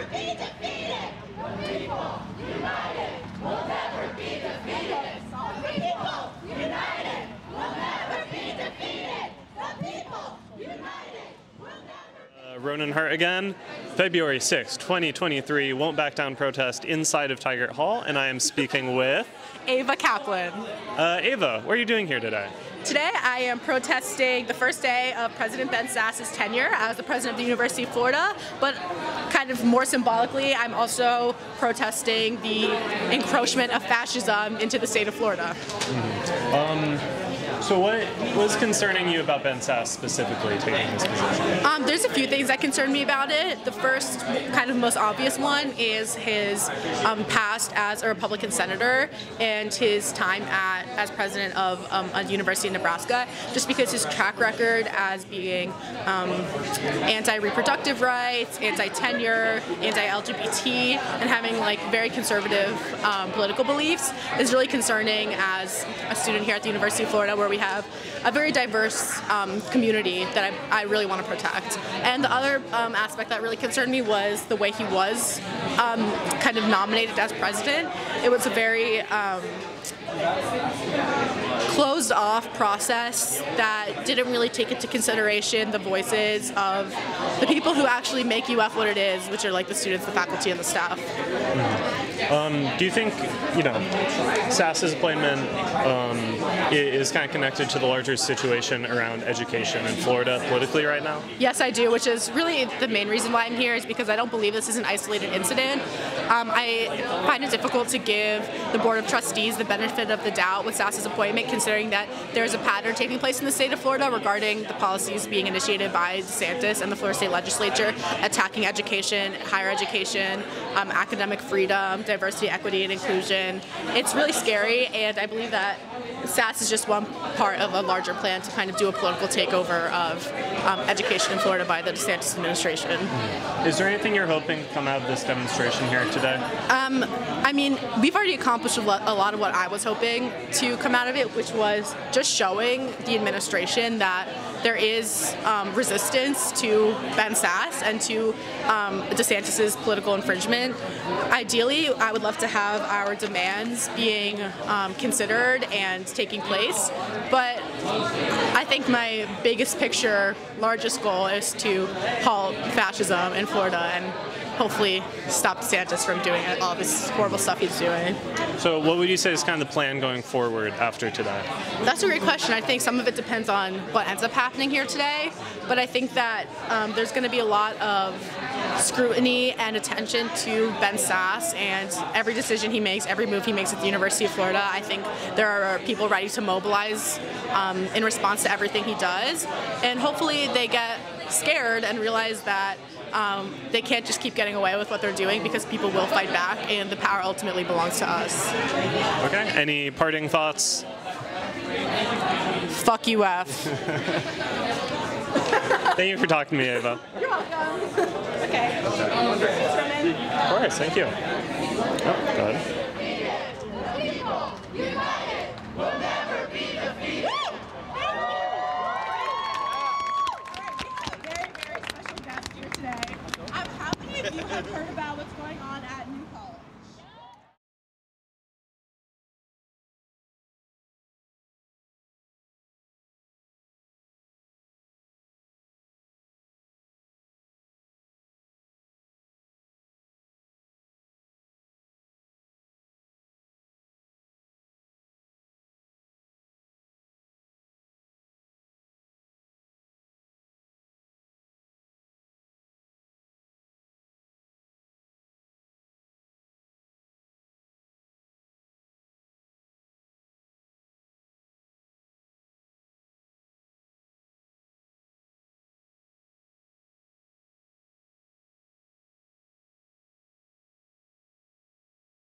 never be defeated. The people united will never be defeated. The people united will never be defeated. The people united will never. Uh, Ronan Hart again. February 6, 2023, Won't Back Down protest inside of Tigert Hall, and I am speaking with Ava Kaplan. uh, Ava. What are you doing here today? Today I am protesting the first day of President Ben Sasse's tenure as the president of the University of Florida, but kind of more symbolically, I'm also protesting the encroachment of fascism into the state of Florida. So, what was concerning you about Ben Sasse specifically taking this position? Um, there's a few things that concern me about it. The first, kind of most obvious one, is his um, past as a Republican senator and his time at as president of um, a university in Nebraska. Just because his track record as being um, anti-reproductive rights, anti-tenure, anti-LGBT, and having like very conservative um, political beliefs is really concerning as a student here at the University of Florida, where we have a very diverse um, community that I, I really want to protect. And the other um, aspect that really concerned me was the way he was um, kind of nominated as president. It was a very um, closed off process that didn't really take into consideration the voices of the people who actually make UF what it is, which are like the students, the faculty, and the staff. Do you think, you know, Sasse's appointment um, is kind of connected to the larger situation around education in Florida politically right now? Yes, I do, which is really the main reason why I'm here, is because I don't believe this is an isolated incident. Um, I find it difficult to give the Board of Trustees the benefit of the doubt with Sasse's appointment, considering that there's a pattern taking place in the state of Florida regarding the policies being initiated by DeSantis and the Florida State Legislature attacking education, higher education, um, academic freedom, diversity, equity, and inclusion. It's really scary, and I believe that Sasse is just one part of a larger plan to kind of do a political takeover of um, education in Florida by the DeSantis administration. Is there anything you're hoping to come out of this demonstration here today? I mean, we've already accomplished a lot, of what I was hoping to come out of it, which was just showing the administration that there is um, resistance to Ben Sasse and to um, DeSantis's political infringement. Ideally, I would love to have our demands being um, considered and taking place, but I think my biggest picture, largest goal is to halt fascism in Florida and hopefully stop DeSantis from doing all this horrible stuff he's doing. So, what would you say is kind of the plan going forward after today? That's a great question. I think some of it depends on what ends up happening here today, but I think that um, there's going to be a lot of scrutiny and attention to Ben Sasse and every decision he makes, every move he makes at the University of Florida. I think there are people ready to mobilize um, in response to everything he does, and hopefully they get scared and realize that um, they can't just keep getting away with what they're doing because people will fight back, and the power ultimately belongs to us. Okay. Any parting thoughts? Fuck you, F. Thank you for talking to me, Ava. You're welcome. okay. Of course. Thank you. Oh, go ahead. The people united will never be defeated. very, very special guest here today. Um, how many of you have heard about